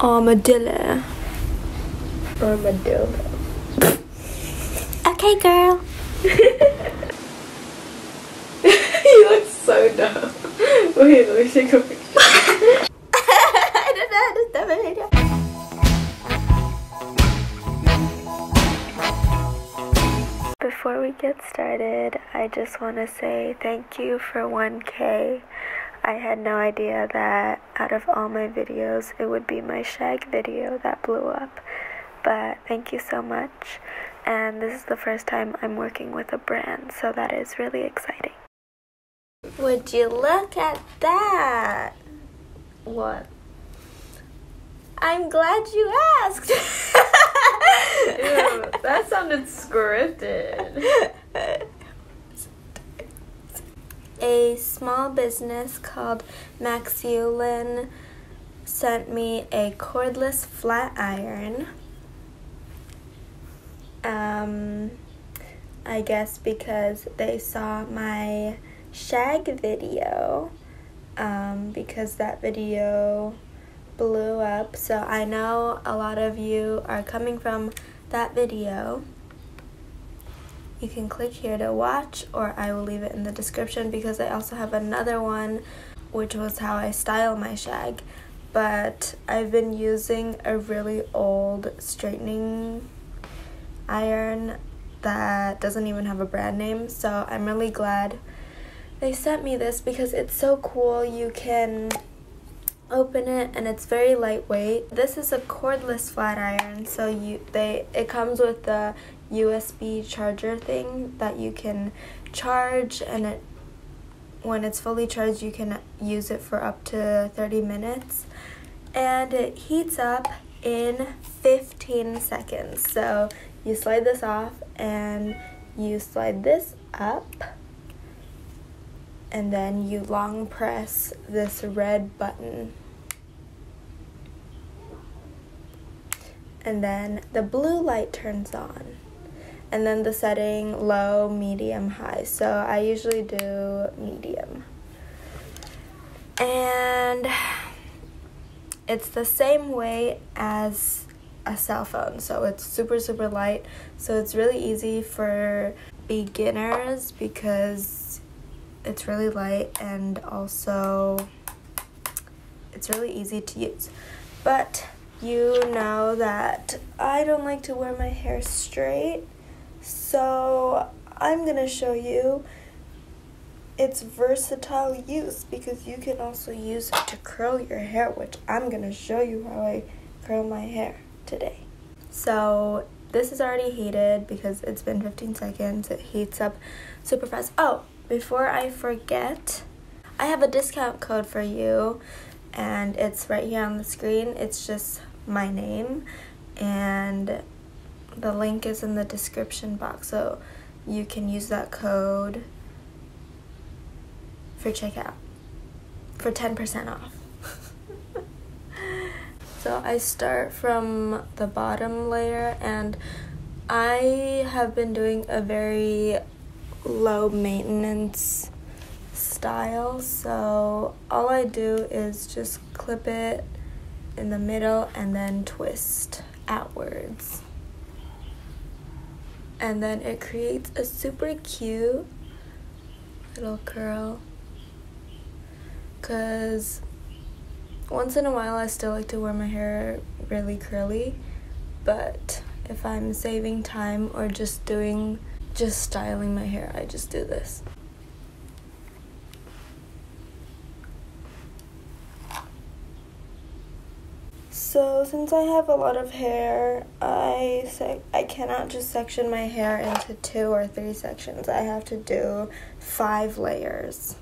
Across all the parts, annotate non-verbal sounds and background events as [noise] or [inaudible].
Armadillo. Armadillo. Okay, girl. [laughs] you look so dumb. Wait, let me take a picture. [laughs] I don't know how to stop a video. Before we get started, I just want to say thank you for 1K. I had no idea that out of all my videos, it would be my shag video that blew up. But thank you so much. And this is the first time I'm working with a brand, so that is really exciting. Would you look at that? What? I'm glad you asked. Ew, that sounded scripted. [laughs] a small business called Maxiulan sent me a cordless flat iron. Um, I guess because they saw my shag video, um, because that video blew up. So I know a lot of you are coming from that video. You can click here to watch or I will leave it in the description because I also have another one which was how I style my shag. But I've been using a really old straightening iron that doesn't even have a brand name. So I'm really glad they sent me this because it's so cool. You can open it and it's very lightweight. This is a cordless flat iron, so you they it comes with the USB charger thing that you can charge and it when it's fully charged you can use it for up to 30 minutes and it heats up in 15 seconds. So you slide this off and you slide this up and then you long press this red button. And then the blue light turns on. And then the setting low, medium, high. So I usually do medium. And it's the same weight as a cell phone. So it's super, super light. So it's really easy for beginners because it's really light and also it's really easy to use. But you know that I don't like to wear my hair straight, so I'm gonna show you its versatile use because you can also use it to curl your hair, which I'm gonna show you how I curl my hair today. So this is already heated because it's been 15 seconds. It heats up super fast. Oh, before I forget, I have a discount code for you and it's right here on the screen. It's just my name and the link is in the description box so you can use that code for checkout for 10% off. [laughs] so I start from the bottom layer and I have been doing a very low maintenance style so all I do is just clip it in the middle and then twist outwards and then it creates a super cute little curl. Because once in a while I still like to wear my hair really curly. But if I'm saving time or just doing just styling my hair I just do this So since I have a lot of hair, I sec- I cannot just section my hair into two or three sections. I have to do five layers.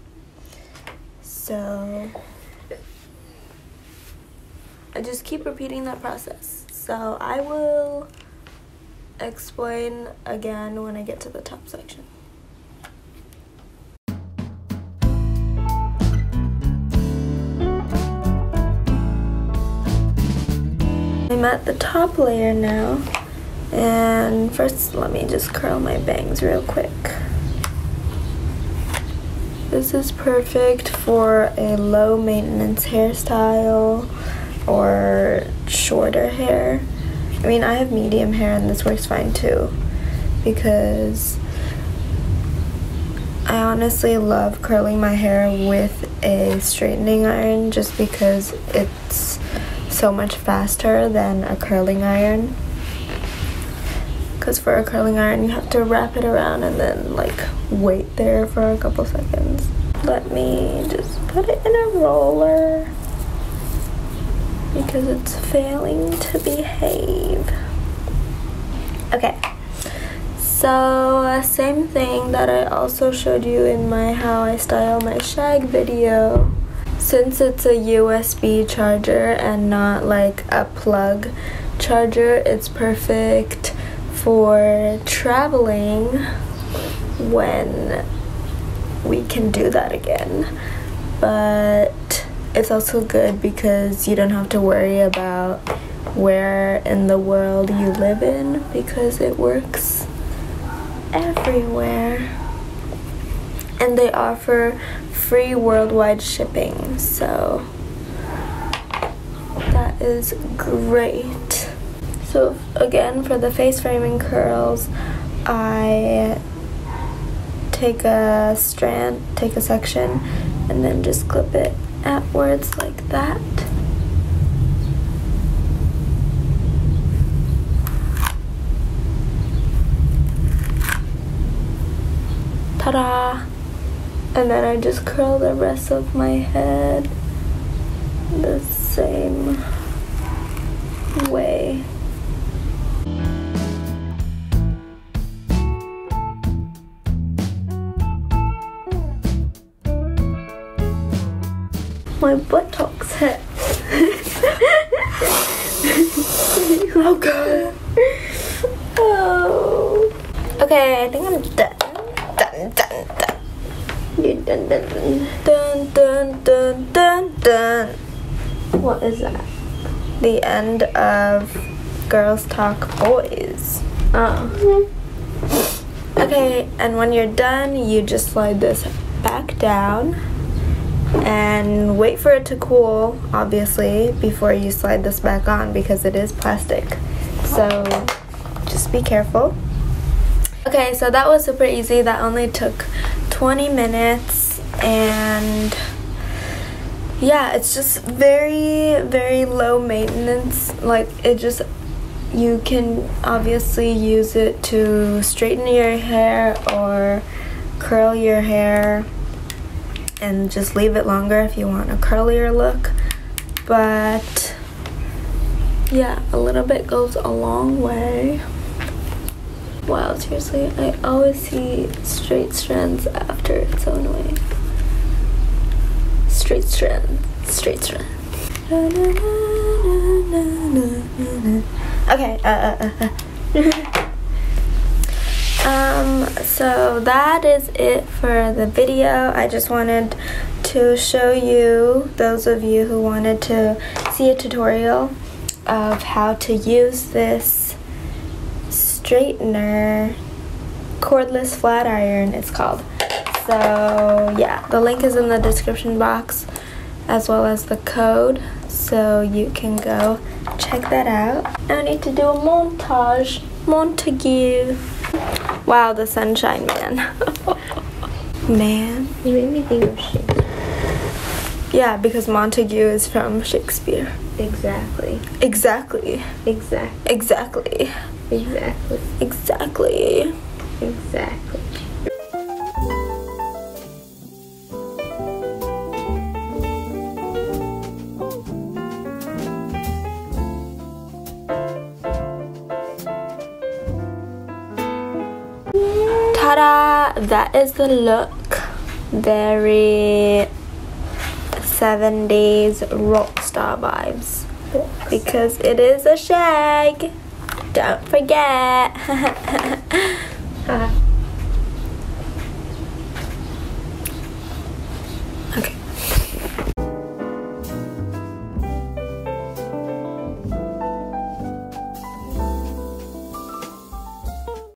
So I just keep repeating that process. So I will explain again when I get to the top section. At the top layer now. And first, let me just curl my bangs real quick. This is perfect for a low maintenance hairstyle or shorter hair. I mean, I have medium hair and this works fine too because I honestly love curling my hair with a straightening iron just because it's so much faster than a curling iron. Because for a curling iron, you have to wrap it around and then like wait there for a couple seconds. Let me just put it in a roller because it's failing to behave. Okay. So, same thing that I also showed you in my how I style my shag video. Since it's a USB charger and not like a plug charger, it's perfect for traveling when we can do that again. But it's also good because you don't have to worry about where in the world you live in because it works everywhere. And they offer free worldwide shipping, so that is great. So again, for the face framing curls, I take a strand, take a section, and then just clip it outwards like that. Ta-da! And then I just curl the rest of my head the same way. My buttocks hurt. [laughs] oh god. Oh. Okay, I think I'm done. Done, done, done dun, dun, dun, dun, dun, dun. What is that? The end of Girls Talk Boys. Oh. Mm-hmm. Okay, and when you're done, you just slide this back down and wait for it to cool, obviously, before you slide this back on because it is plastic. So just be careful. Okay, so that was super easy. That only took 20 minutes and yeah, it's just very, very low maintenance. Like, it just, you can obviously use it to straighten your hair or curl your hair and just leave it longer if you want a curlier look. But yeah, a little bit goes a long way. Wow, seriously, I always see straight strands after. It's so annoying. Straight strands, straight strands. Okay, uh, uh, uh, uh. [laughs] um, so that is it for the video. I just wanted to show you, those of you who wanted to see a tutorial of how to use this straightener cordless flat iron it's called. So yeah the link is in the description box as well as the code so you can go check that out. I need to do a montage. Montague. Wow the sunshine man. [laughs] Man You made me think of Shakespeare. yeah because Montague is from Shakespeare. Exactly. exactly. Exactly. exactly Exactly. exactly Exactly. Ta-da! That is the look. Very 70s rock star vibes. Because it is a shag. Don't forget. [laughs]